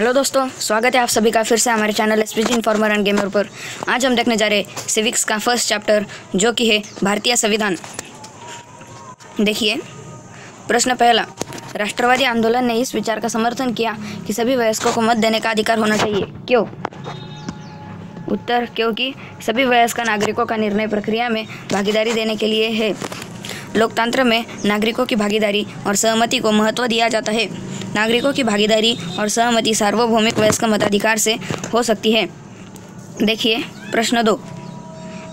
Hello दोस्तों, स्वागत है आप सभी का फिर से हमारे channel S informer and gamer पर। आज हम देखने जा रहे सिविक्स का फ़र्स्ट चैप्टर जो कि है भारतीय संविधान। देखिए, प्रश्न पहला, राष्ट्रवादी आंदोलन ने इस विचार का समर्थन किया कि सभी वयस्कों को मत देने का अधिकार होना चाहिए। क्यों? उत्तर, क्योंकि सभी वयस्क नागरिकों का निर्णय प्रक्रिया में भागीदारी देने के लिए है। लोकतंत्र में नागरिकों की भागीदारी और सहमति को महत्व दिया जाता है। नागरिकों की भागीदारी और सहमति सार्वभौमिक वयस्क मताधिकार से हो सकती है। देखिए, प्रश्न दो।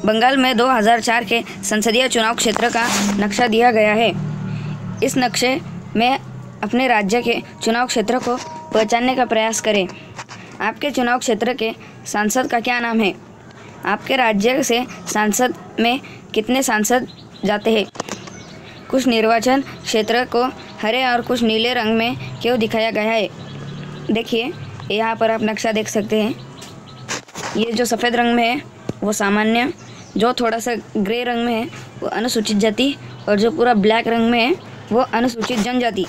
बंगाल में 2004 के संसदीय चुनाव क्षेत्र का नक्शा दिया गया है। इस नक्शे में अपने राज्य के चुनाव क्षेत्र को पहचानने का प्रयास करें। आपके चुनाव क्षेत्र के सांसद का क्या नाम है? आपके राज्य से सांसद में कितने सांसद जाते हैं? कुछ निर्वाचन क्षेत्र को हरे और कुछ नीले रंग में क्यों दिखाया गया है? देखिए, यहाँ पर आप नक्शा देख सकते हैं। ये जो सफ़ेद रंग में है, वो सामान्य, जो थोड़ा सा ग्रे रंग में है, वो अनुसूचित जाति, और जो पूरा ब्लैक रंग में है, वो अनुसूचित जनजाति।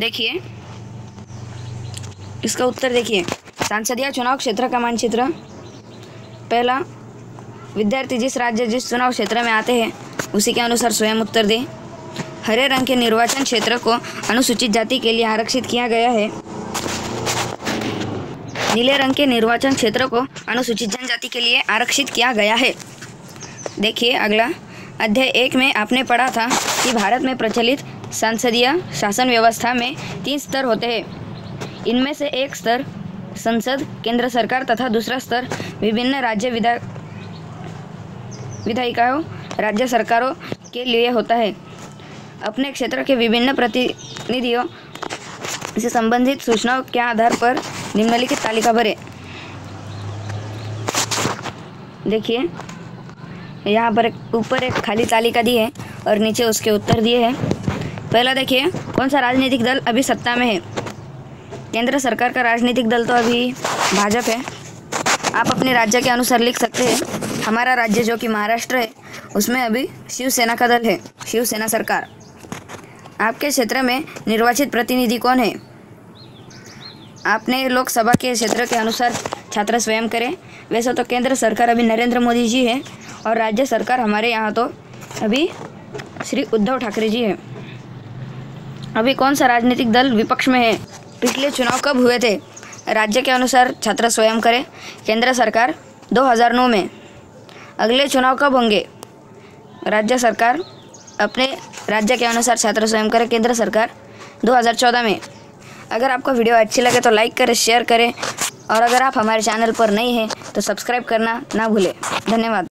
देखिए, इसका उत्तर देखिए। सांसदीय चुनाव क्षेत्र का मानचित्र। पहला, विद्यार्थी जिस राज्य, जिस चुनाव क्षेत्र में आते हैं, उसी के अनुसार स्वयं उत्तर दें। हरे रंग के निर्वाचन क्षेत्र को अनुसूचित जाति के लिए आरक्षित किया गया है। नीले रंग के निर्वाचन क्षेत्र को अनुसूचित जनजाति के लिए आरक्षित किया गया है। देखिए अगला। अध्याय एक में आपने पढ़ा था कि भारत में प्रचलित संसदीय शासन व्यवस्था में तीन स्तर होते हैं। इनमें से एक स्तर संसद, केंद्र सरकार तथा दूसरा स्तर विभिन्न राज्य विधा विधायिकाओं, राज्य सरकारों के लिए होता है। अपने क्षेत्र के विभिन्न प्रतिनिधियों से संबंधित सूचनाओं के आधार पर निम्नलिखित तालिका भरें। देखिए, यहाँ पर ऊपर एक खाली तालिका दी है और नीचे उसके उत्तर दिए हैं। पहला देखिए, कौन सा राजनीतिक दल अभी सत्ता में है? केंद्र सरकार का राजनीतिक दल तो अभी भाजपा है। आप अपने राज्य के अनुसार लिख सकते हैं। हमारा राज्य जो कि महाराष्ट्र है, उसमें अभी शिवसेना का दल है, शिवसेना सरकार। आपके क्षेत्र में निर्वाचित प्रतिनिधि कौन है? आपने लोकसभा के क्षेत्र के अनुसार छात्र स्वयं करें। वैसे तो केंद्र सरकार अभी नरेंद्र मोदी जी है और राज्य सरकार हमारे यहाँ तो अभी श्री उद्धव ठाकरे जी है। अभी कौन सा राजनीतिक दल विपक्ष में है? पिछले चुनाव कब हुए थे? राज्य के अनुसार छात्र स्वयं करें। केंद्र सरकार 2009 में। अगले चुनाव कब होंगे? राज्य सरकार अपने राज्य के अनुसार छात्र स्वयं करें, केंद्र सरकार 2014 में। अगर आपको वीडियो अच्छी लगे तो लाइक करें, शेयर करें, और अगर आप हमारे चैनल पर नहीं हैं तो सब्सक्राइब करना ना भूलें। धन्यवाद।